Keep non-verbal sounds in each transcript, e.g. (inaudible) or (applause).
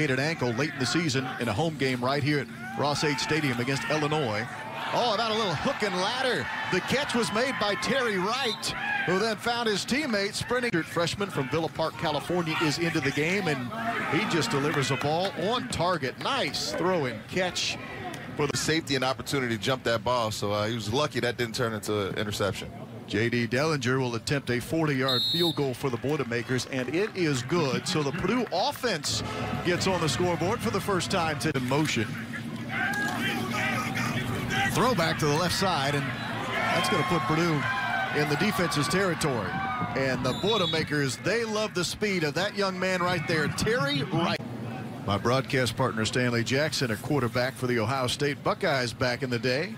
dislocated ankle late in the season in a home game right here at Ross-Ade Stadium against Illinois. Oh, about a little hook and ladder. The catch was made by Terry Wright, who then found his teammate sprinting. Freshman from Villa Park, California is into the game, and he just delivers a ball on target. Nice throw and catch for the safety and opportunity to jump that ball. So uh, he was lucky that didn't turn into an interception. J.D. Dellinger will attempt a 40-yard field goal for the Boilermakers, and it is good. So the Purdue offense gets on the scoreboard for the first time to motion. Throwback to the left side, and that's going to put Purdue in the defense's territory. And the Boilermakers, they love the speed of that young man right there, Terry Wright. My broadcast partner, Stanley Jackson, a quarterback for the Ohio State Buckeyes back in the day.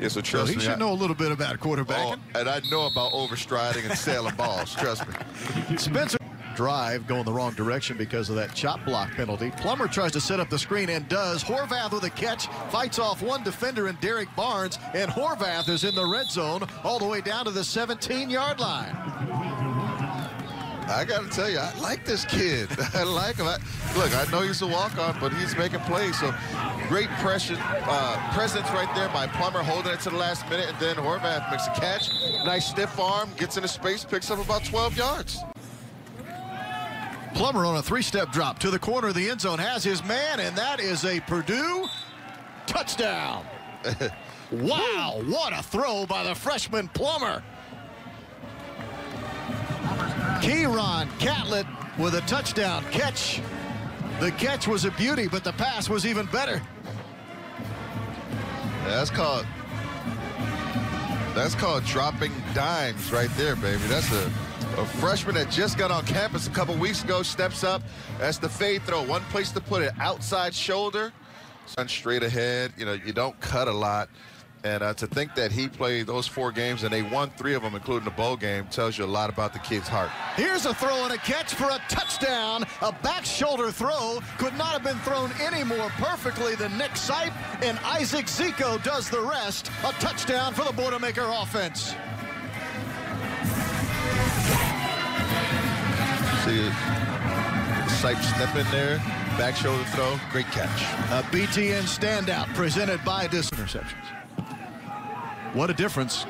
Yeah, so trust so he me. should I, know a little bit about quarterbacking. Oh, and I know about overstriding and sailing balls. Trust me. (laughs) Spencer drive going the wrong direction because of that chop block penalty. Plummer tries to set up the screen and does. Horvath with a catch, fights off one defender and Derek Barnes, and Horvath is in the red zone all the way down to the 17-yard line. I got to tell you, I like this kid. (laughs) I like him. I, look, I know he's a walk-on, but he's making plays. So great pressure, uh, presence right there by Plummer, holding it to the last minute, and then Horvath makes a catch. Nice stiff arm, gets into space, picks up about 12 yards. Plummer on a three-step drop to the corner of the end zone, has his man, and that is a Purdue touchdown. (laughs) wow, what a throw by the freshman Plummer. Keyron Catlett with a touchdown catch. The catch was a beauty, but the pass was even better. That's called that's called dropping dimes right there, baby. That's a, a freshman that just got on campus a couple weeks ago, steps up. That's the fade throw. One place to put it, outside shoulder, straight ahead. You know, you don't cut a lot. And uh, to think that he played those four games and they won three of them, including the bowl game, tells you a lot about the kid's heart. Here's a throw and a catch for a touchdown. A back shoulder throw could not have been thrown any more perfectly than Nick Sipe, and Isaac Zico does the rest. A touchdown for the Boilermaker offense. See Sipe step in there, back shoulder throw, great catch. A BTN standout presented by Dis Interceptions. What a difference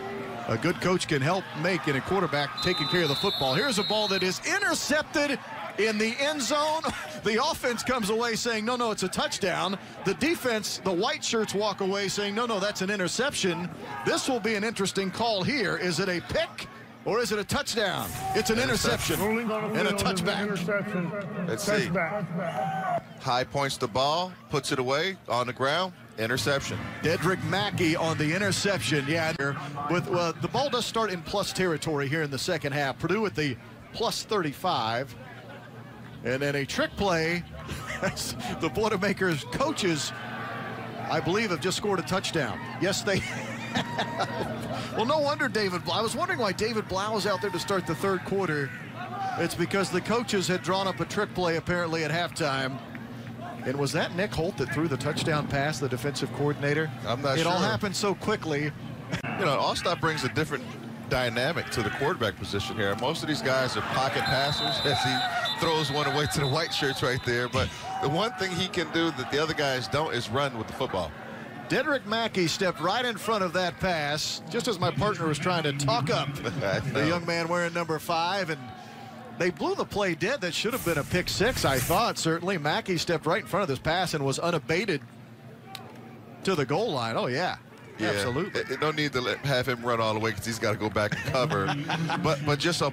a good coach can help make in a quarterback taking care of the football. Here's a ball that is intercepted in the end zone. (laughs) The offense comes away saying, no, no, it's a touchdown. The defense, the white shirts walk away saying, no, no, that's an interception. This will be an interesting call here. Is it a pick or is it a touchdown? It's an interception, interception and a touchback. Interception. Let's see. High points the ball, puts it away on the ground. Interception. Dedrick Mackey on the interception. Yeah, with uh, the ball does start in plus territory here in the second half. Purdue at the plus 35. And then a trick play. (laughs) the Boilermakers coaches, I believe, have just scored a touchdown. Yes, they (laughs) well, no wonder David Blough. I was wondering why David Blough was out there to start the third quarter. It's because the coaches had drawn up a trick play apparently at halftime. And was that Nick Holt that threw the touchdown pass, the defensive coordinator? I'm not it sure. all happened so quickly. You know, Allstott brings a different dynamic to the quarterback position here. Most of these guys are pocket passers (laughs) as he throws one away to the white shirts right there. But the one thing he can do that the other guys don't is run with the football. Dedrick Mackey stepped right in front of that pass, just as my partner was trying to talk up (laughs) the young man wearing number five. And they blew the play dead. That should have been a pick six, I thought, certainly. Mackey stepped right in front of this pass and was unabated to the goal line. Oh, yeah. Yeah, Absolutely. It, it don't need to let, have him run all the way because he's got to go back and cover. (laughs) but but just a